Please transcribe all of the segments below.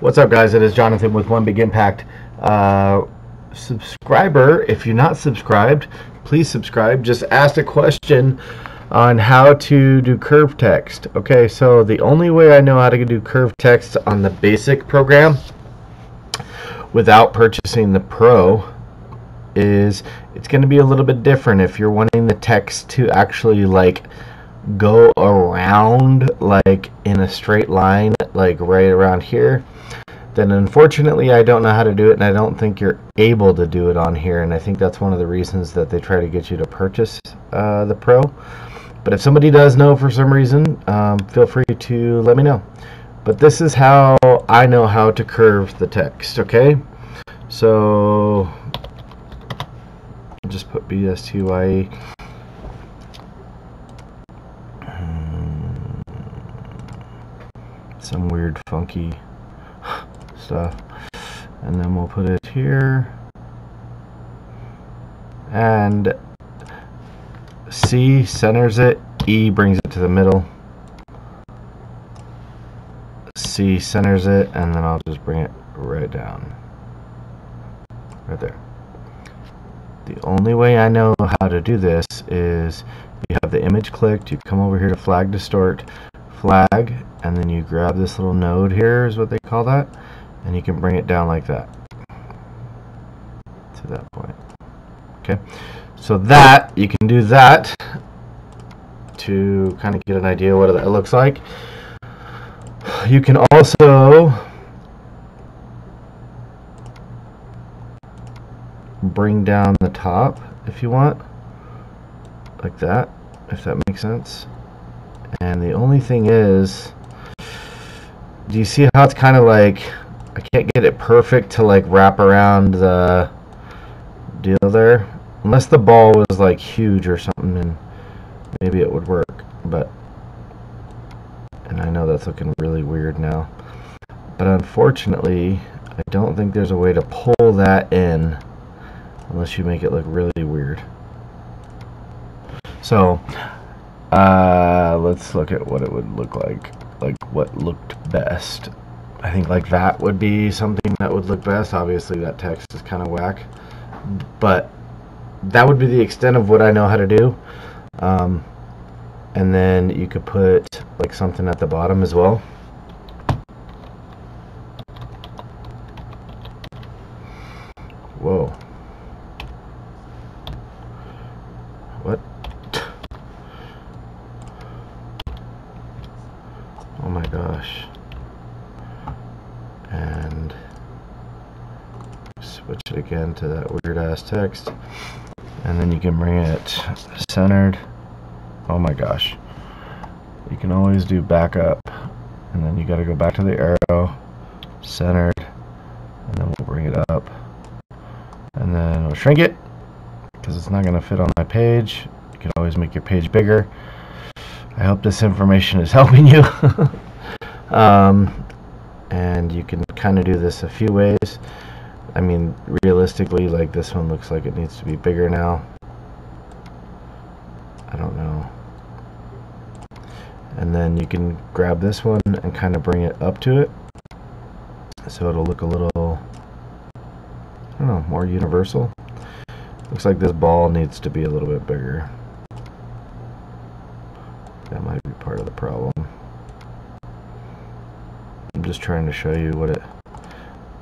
What's up, guys? It is Jonathan with One Big Impact. Uh, subscriber, if you're not subscribed, please subscribe. Just asked a question on how to do curve text. Okay, so the only way I know how to do curve text on the basic program without purchasing the pro is it's going to be a little bit different if you're wanting the text to actually like go around like in a straight line like right around here then unfortunately I don't know how to do it and I don't think you're able to do it on here and I think that's one of the reasons that they try to get you to purchase uh, the Pro. But if somebody does know for some reason um, feel free to let me know. But this is how I know how to curve the text okay? So just put BSTYE some weird funky stuff. And then we'll put it here. And C centers it E brings it to the middle. C centers it and then I'll just bring it right down. Right there. The only way I know how to do this is you have the image clicked you come over here to flag distort flag and then you grab this little node here is what they call that and you can bring it down like that. To that point. Okay. So that you can do that to kind of get an idea what that looks like. You can also bring down the top if you want like that if that makes sense. And the only thing is do you see how it's kind of like I can't get it perfect to like wrap around the deal there. Unless the ball was like huge or something and maybe it would work but and I know that's looking really weird now. But unfortunately I don't think there's a way to pull that in unless you make it look really weird. So uh, let's look at what it would look like like what looked best I think like that would be something that would look best. Obviously that text is kind of whack but that would be the extent of what I know how to do. Um, and then you could put like something at the bottom as well. Whoa. What? Oh my gosh and switch it again to that weird ass text. And then you can bring it centered. Oh my gosh. You can always do backup and then you got to go back to the arrow centered and then we'll bring it up. And then we'll shrink it because it's not going to fit on my page. You can always make your page bigger. I hope this information is helping you. Um, and you can kind of do this a few ways. I mean realistically like this one looks like it needs to be bigger now. I don't know. And then you can grab this one and kind of bring it up to it. So it'll look a little I don't know more universal. Looks like this ball needs to be a little bit bigger. That might be part of the problem just trying to show you what it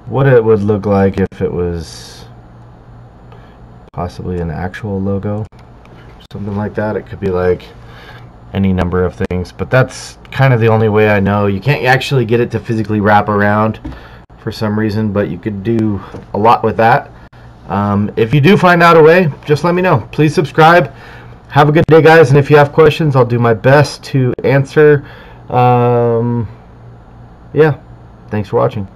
what it would look like if it was possibly an actual logo something like that. It could be like any number of things but that's kind of the only way I know. You can't actually get it to physically wrap around for some reason but you could do a lot with that. Um, if you do find out a way just let me know. Please subscribe. Have a good day guys and if you have questions I'll do my best to answer um, yeah. Thanks for watching